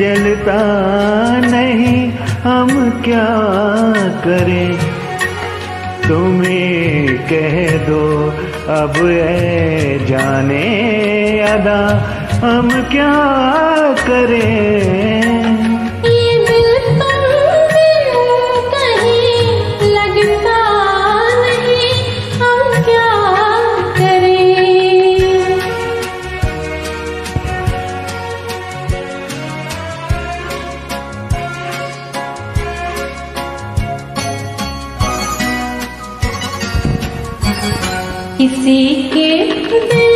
जलता नहीं, हम क्या करें? तुम्हें कह दो, अब ए जाने अदा, हम क्या करें? किसी के दिल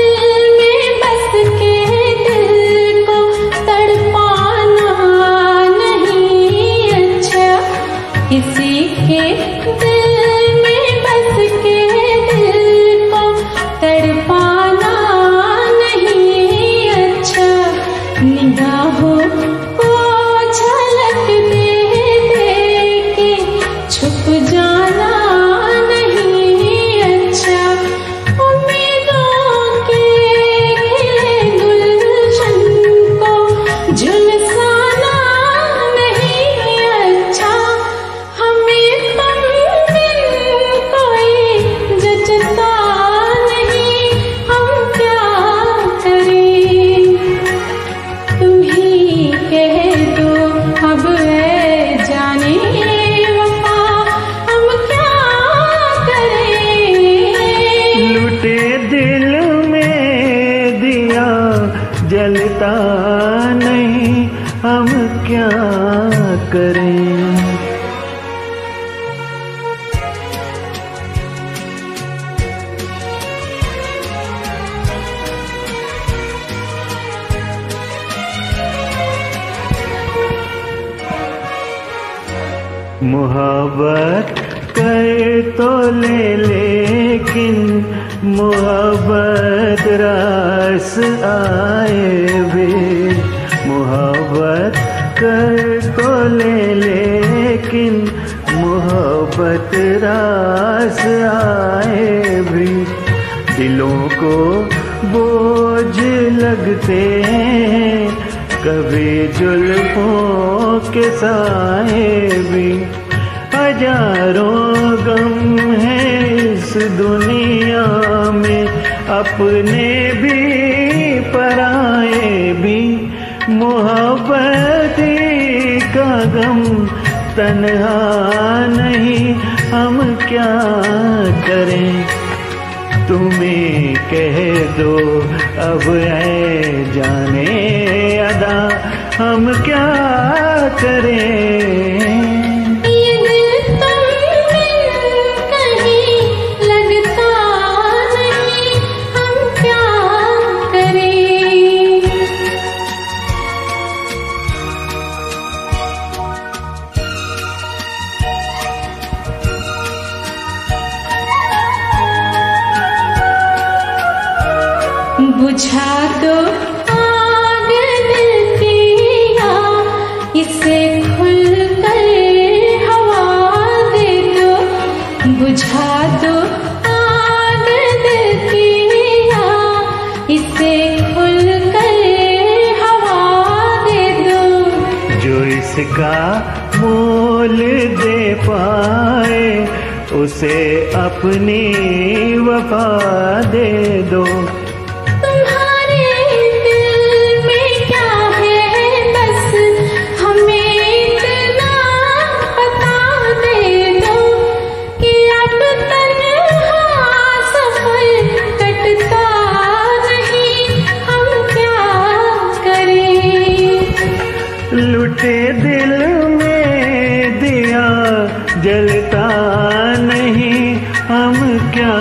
जलता नहीं हम क्या करें? मोहब्बत कर तो ले लेकिन कर तो ले, लेकिन मोहब्बत रास आए भी। दिलों को बोझ लगते हैं, कभी जुल्फों के साए भी। हज़ारों गम है इस दुनिया में, अपने भी पराए भी। मोहब्बत का गम तनहा नहीं, हम क्या करें? तुम्हें कह दो, अब है जाने अदा, हम क्या करें? बुझा दो आग दिल किया इसे खुल कर हवा दे दो। बुझा दो आग दिल किया इसे खुल कर हवा दे दो। जो इसका मोल दे पाए, उसे अपनी वफा दे दो। लुटे दिल में दिया जलता नहीं हम क्या